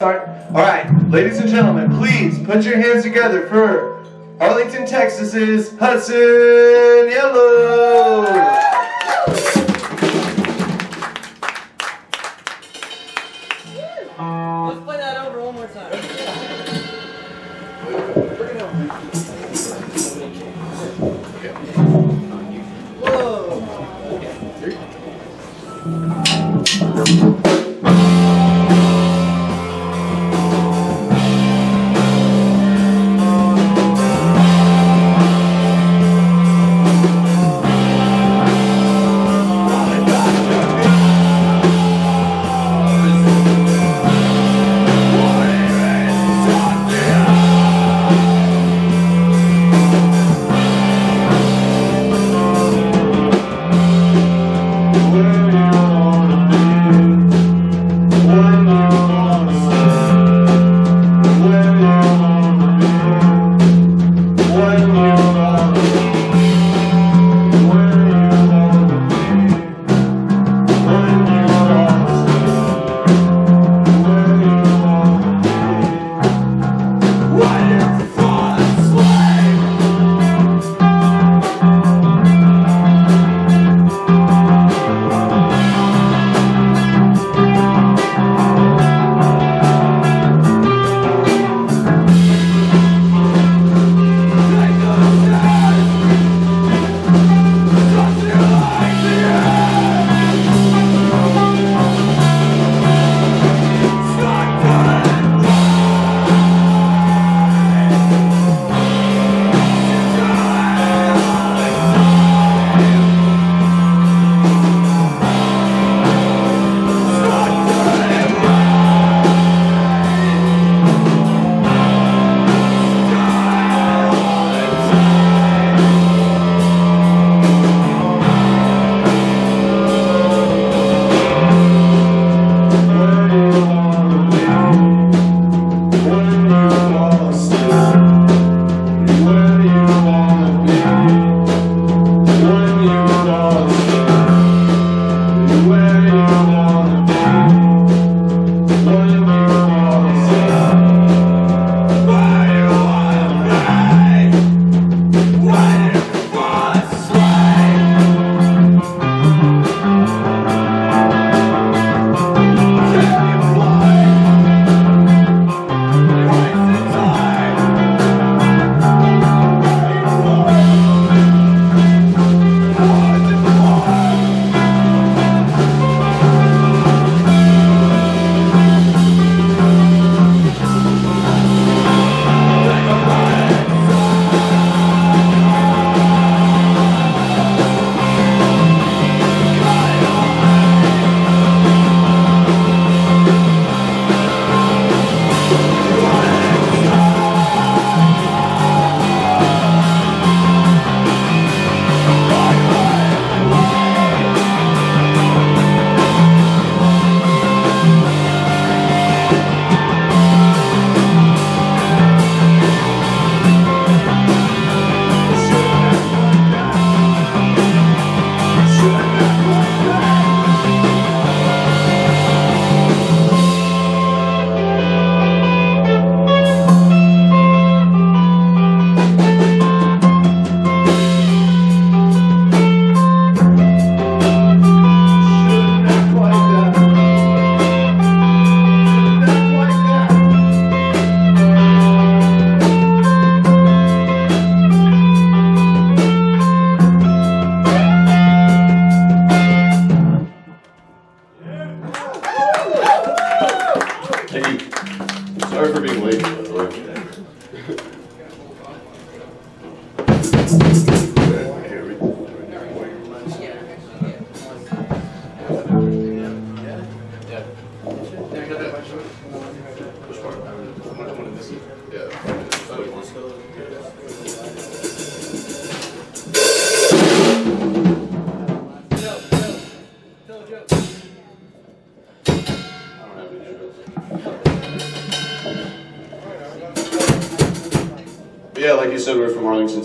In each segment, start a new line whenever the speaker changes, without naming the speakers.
Start. All right, ladies and gentlemen, please put your hands together for Arlington, Texas's Hudson Yellow.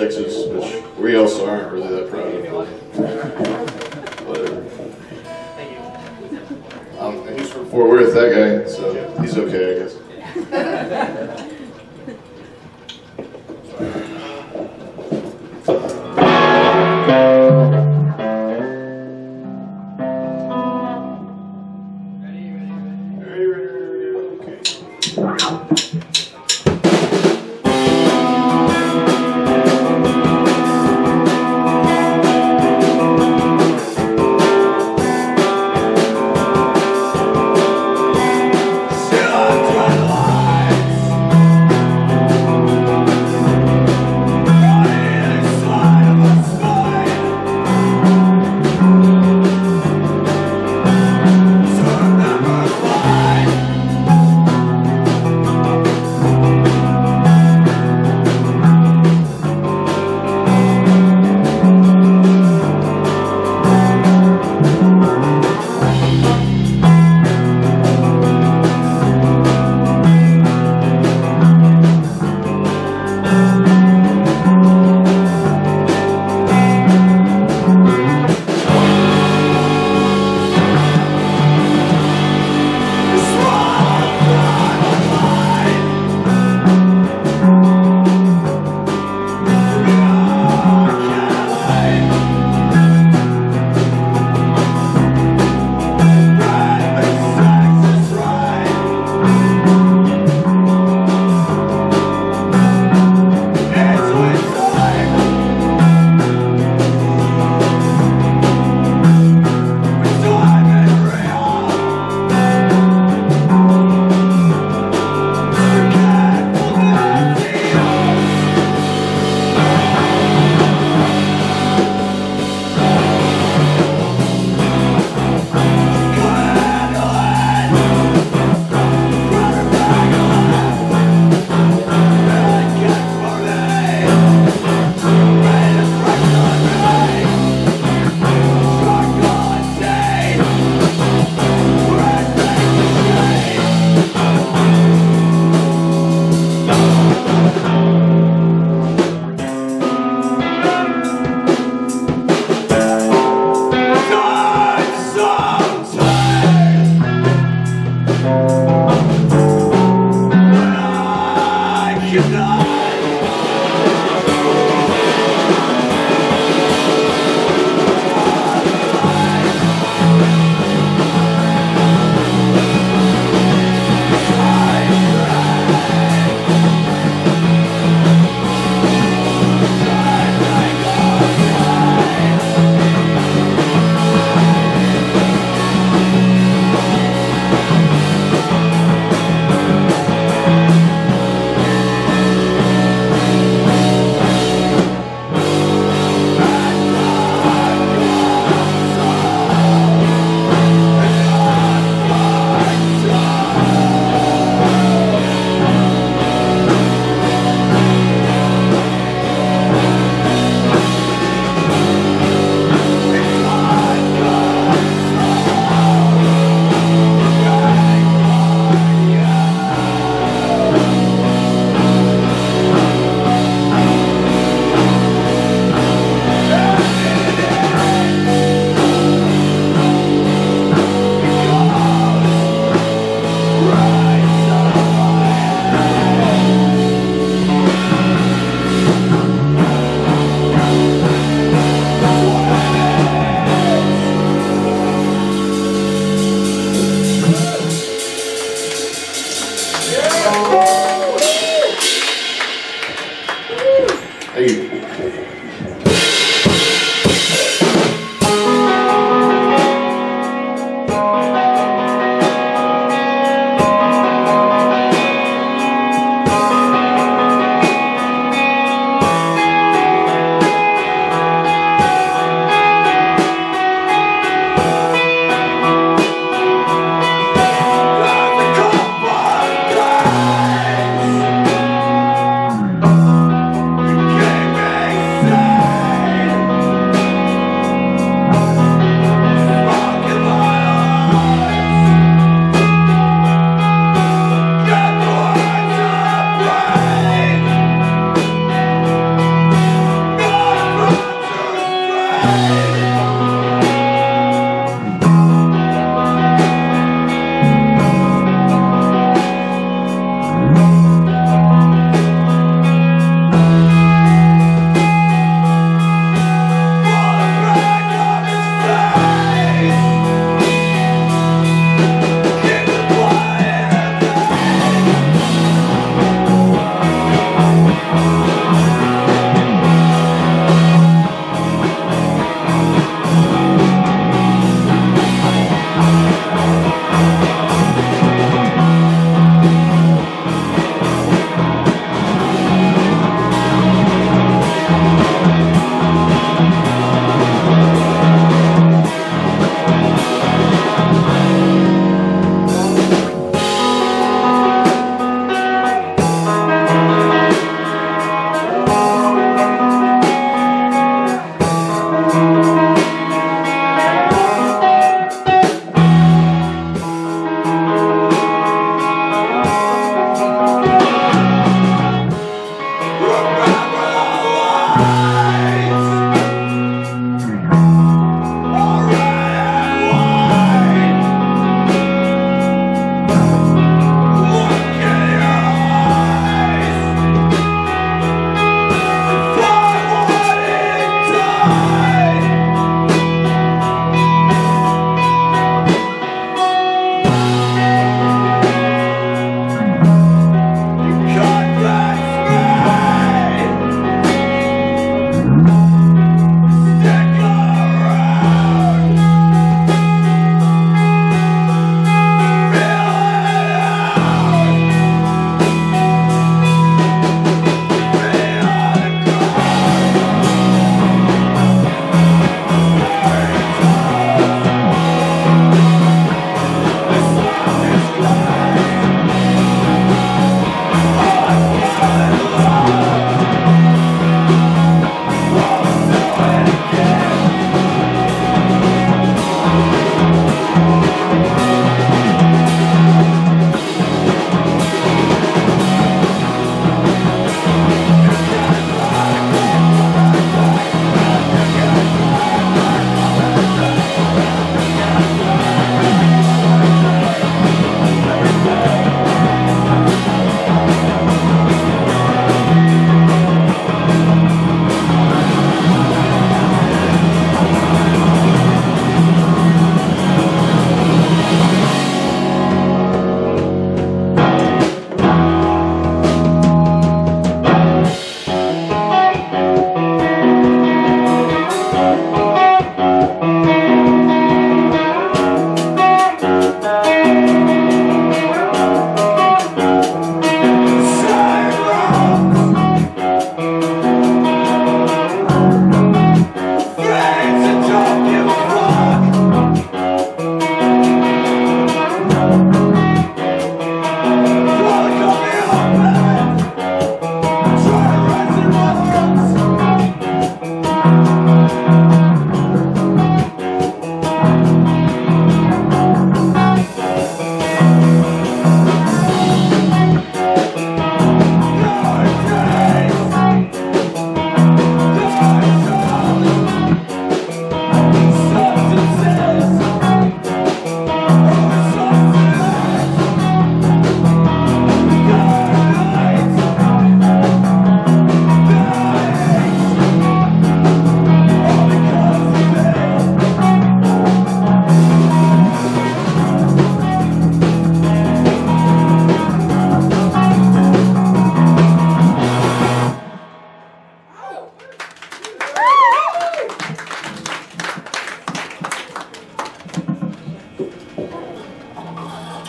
Texas, which we also aren't really that proud of. But, um, he's from
Fort Worth, that guy. So he's okay, I guess.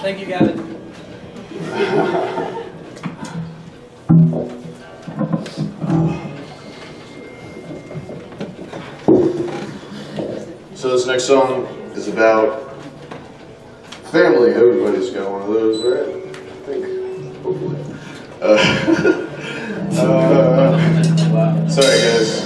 Thank you, Gavin. So this
next song is about family. Everybody's got one of those, right? I think, hopefully. Uh, uh, sorry, guys.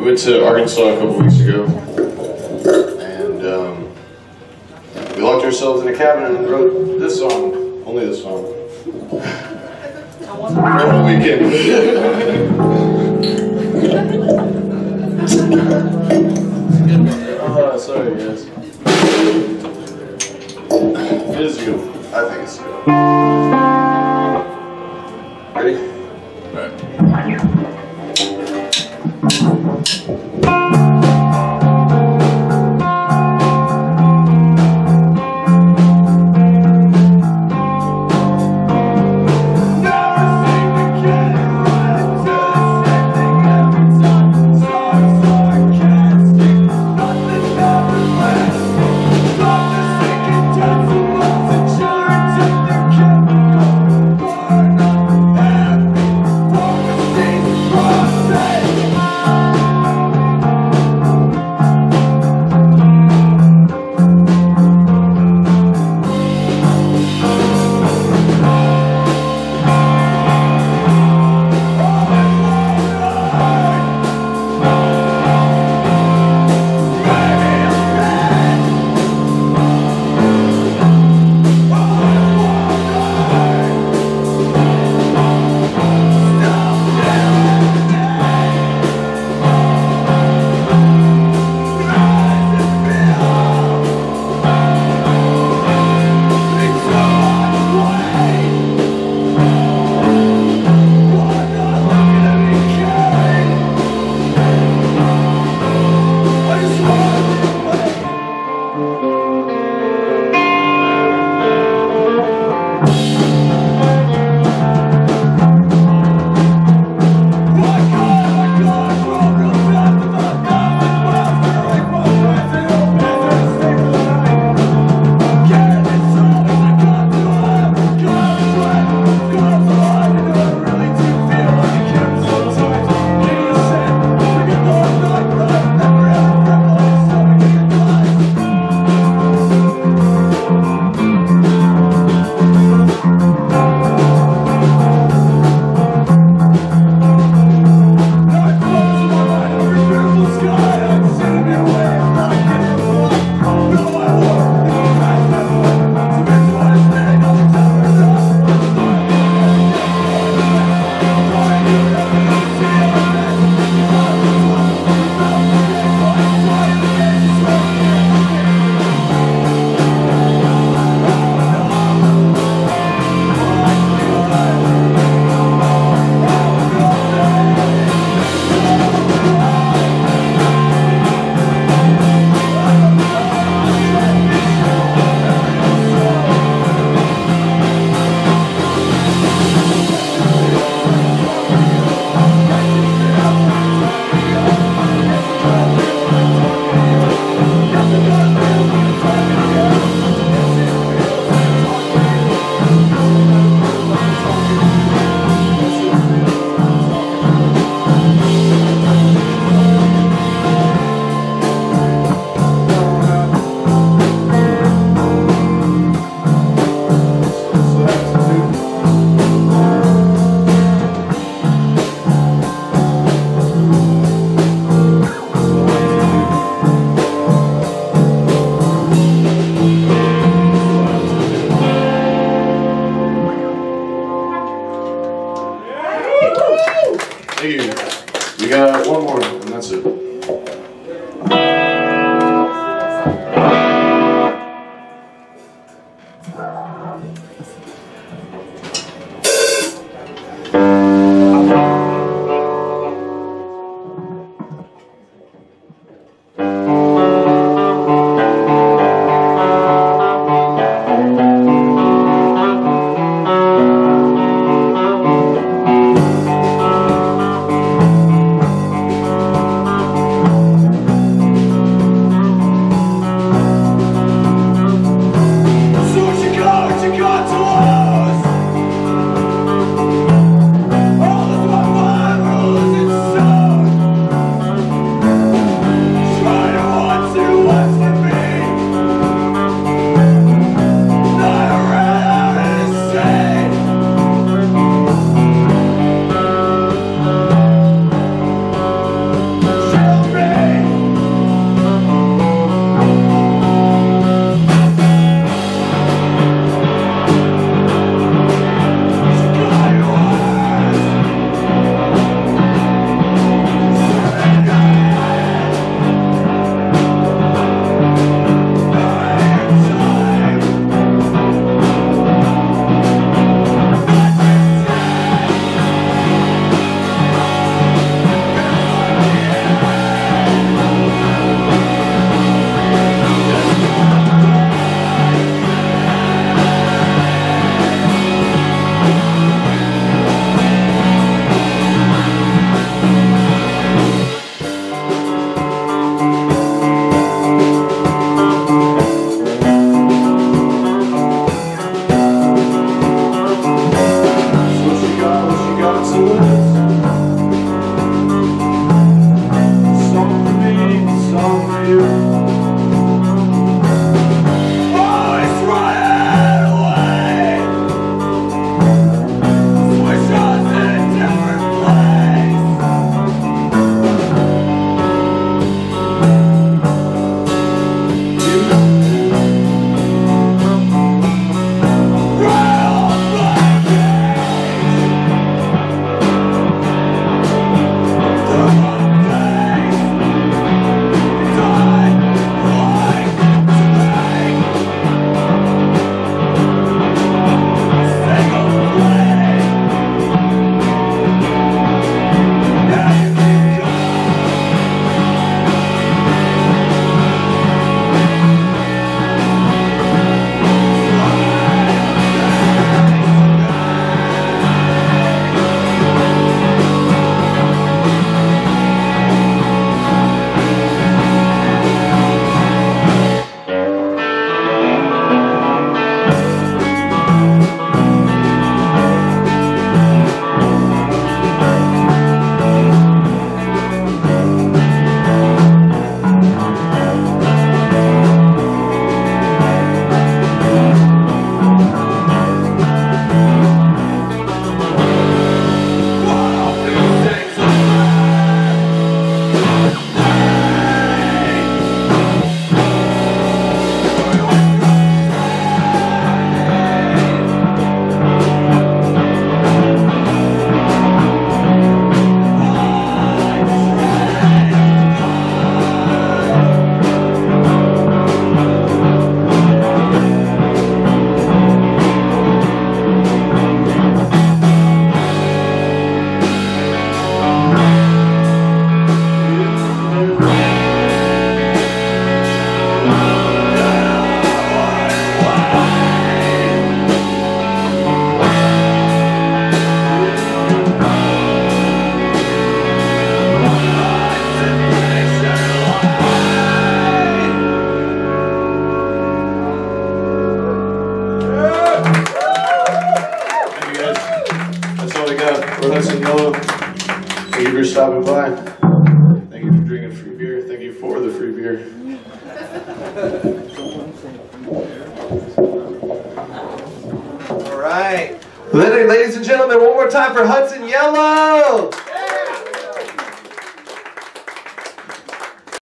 We went to Arkansas a couple weeks ago, and um, we locked ourselves in a cabin and wrote this song, only this song. For the weekend. oh, sorry, guys. It is good. I think it's good.